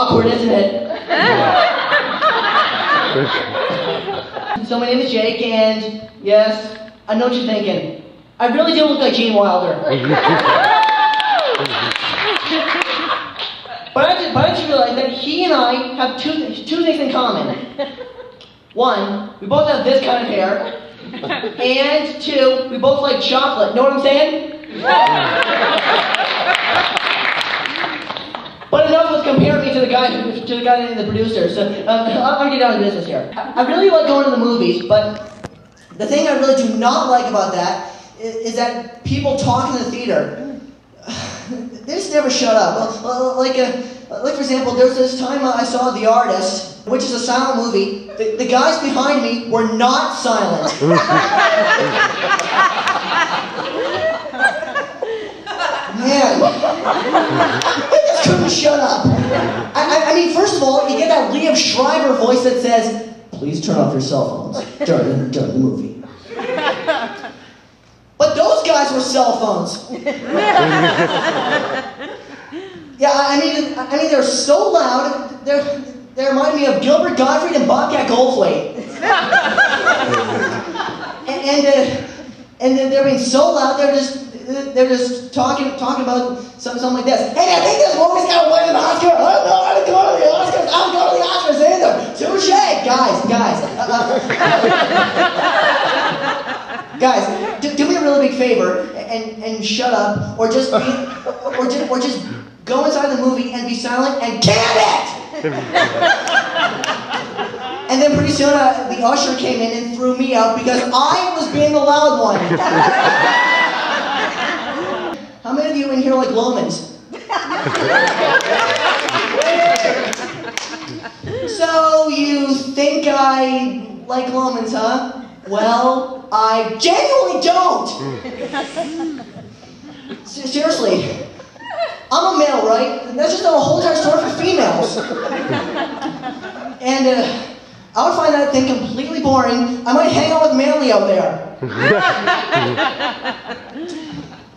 awkward, isn't it? so my name is Jake, and yes, I know what you're thinking. I really do look like Gene Wilder. but I just, but I just realized that he and I have two, two things in common. One, we both have this kind of hair. And two, we both like chocolate. Know what I'm saying? But enough with comparing me to the guy to the guy and the producer. So um, I'm gonna get down to business here. I, really like going to the movies, but the thing I really do not like about that is, is that people talk in the theater. They just never shut up. Like, uh, like for example, there's this time I saw The Artist, which is a silent movie. The, the guys behind me were not silent. Man, couldn't shut up. I, I, I mean, first of all, you get that Liev Schreiber voice that says, "Please turn off your cell phones during during the movie." But those guys were cell phones. Yeah, I I mean, I mean, they're so loud. They're, they remind me of Gilbert Gottfried and Bobcat Goldthwait. and and, uh, and they're being so loud. They're just they're just talking talking about something, something like this. Hey, I think this movie's gonna win an Oscar. I don't know how to go to the Oscars. I don't go to the Oscars either. Touche, guys, guys. Guys, do, do me a really big favor and, and shut up, or just be, or just, or just go inside the movie and be silent and can it. And then pretty soon uh, the usher came in and threw me out because I was being the loud one. How many of you in here like Loehmann's? so you think I like Loehmann's, huh? Well, I genuinely don't. Seriously. I'm a male, right? That's just a whole entire story for females. And uh, I would find that thing completely boring. I might hang out with Manly out there.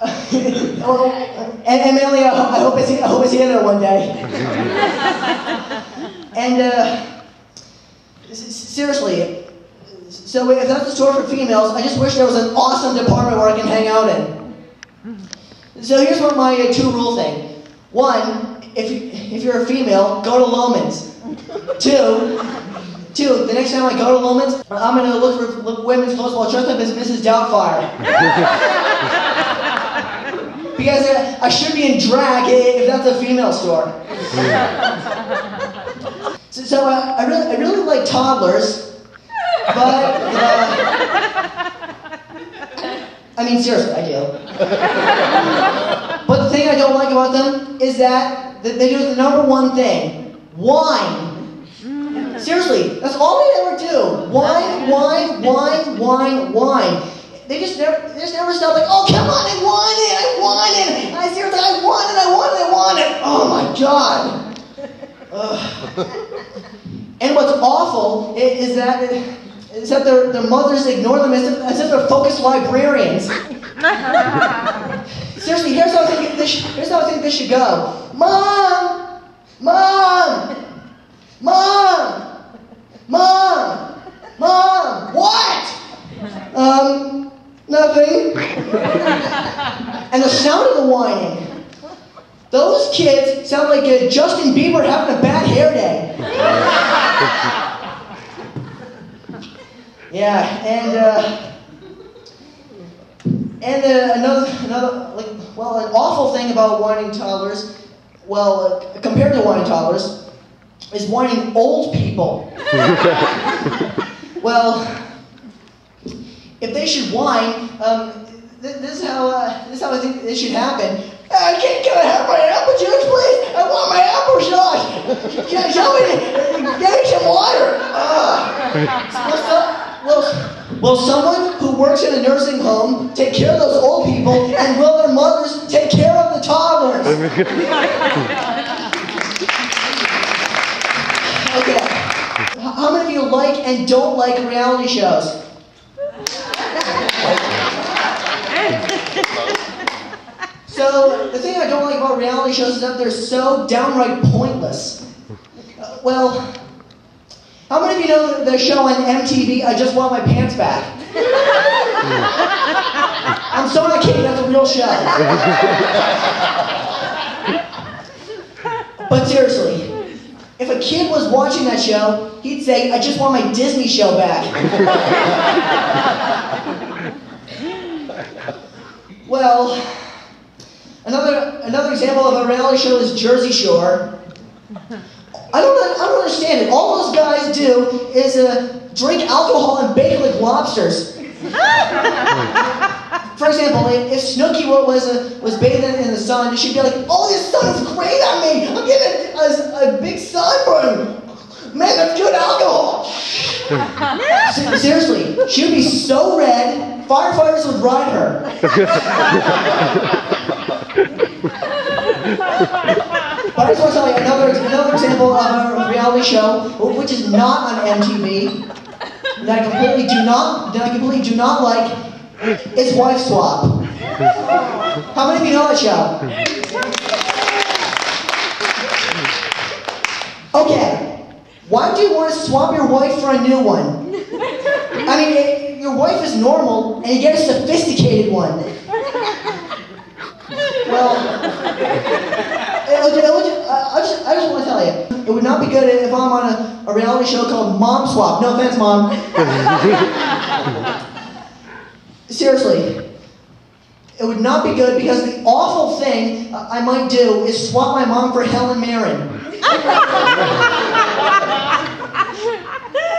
And, and Manly, I, I hope I see, I hope I see one day. and uh, seriously, so if that's the store for females, I just wish there was an awesome department where I can hang out in. So here's what my uh, two rule thing. One, if you, if you're a female, go to Loehmann's. Two, two. The next time I go to Loehmann's, I'm gonna look for look women's clothes while dressed up as Mrs. Doubtfire. because uh, I should be in drag if that's a female store. so so uh, I really I really like toddlers, but. Uh, I mean, seriously, I do. But the thing I don't like about them is that they do the number one thing whine. Seriously, that's all they ever do. Whine, whine, whine, whine, whine. They just never, they just never stop like, oh, come on, I want it, I want it. I want it, I want it, I want it. Oh my God. And what's awful is that, is that their, their mothers ignore them as if, as if they're focused librarians. Seriously, here's how I think this. Here's how I think this should go. Mom, mom, mom, mom, mom. What? Um, nothing. and the sound of the whining. Those kids sound like uh, Justin Bieber having a bad hair day. yeah, and. Uh, and uh, another, another, like, well, an awful thing about whining toddlers, well, uh, compared to whining toddlers, is whining old people. well, if they should whine, um, th- this is how, uh, this is how I think this should happen. Uh, can't, can I have my apple juice, please? I want my apple juice. Can, give me some water. Uh, well, Will someone who works in a nursing home take care of those old people, and will their mothers take care of the toddlers? Okay. How many of you like and don't like reality shows? So the thing I don't like about reality shows is that they're so downright pointless. Uh, well, how many of you know the show on MTV, I Just Want My Pants Back? I'm so not kidding, that's a real show. but seriously, if a kid was watching that show, he'd say, I just want my Disney show back. well, another, another example of a reality show is Jersey Shore. I don't, I don't understand it. All those guys do is uh, drink alcohol and bake like lobsters. For example, if Snooki was uh, was bathing in the sun, she'd be like, "Oh, this sun is great on me. I'm getting a, a big sunburn. Man, that's good alcohol." Seriously, she would be so red, firefighters would ride her. But I just want to tell you another, another example of a reality show, which is not on MTV, that I completely do not, that I completely do not like, is Wife Swap. How many of you know that show? Okay, why do you want to swap your wife for a new one? I mean, your wife is normal, and you get a sophisticated one. Well, would, I, just, I just want to tell you, it would not be good if I'm on a, a reality show called Mom Swap. No offense, Mom. Seriously, it would not be good because the awful thing I might do is swap my mom for Helen Mirren.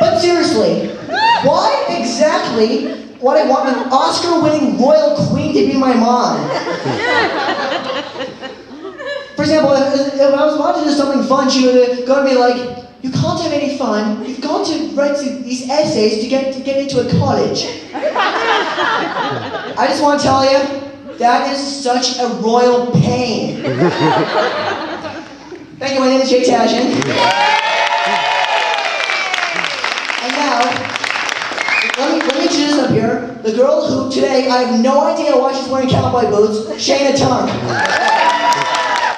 but seriously, why exactly would I want an Oscar-winning royal queen to be my mom? For example, if, if I was about to do something fun, she would go to me like, you can't have any fun. You've got to write these essays to get, to get into a college. I just want to tell you, that is such a royal pain. Thank you, my name is Jake Tashjian. And now, let me, let me introduce up here the girl who today I have no idea why she's wearing cowboy boots, Shayna Tunk.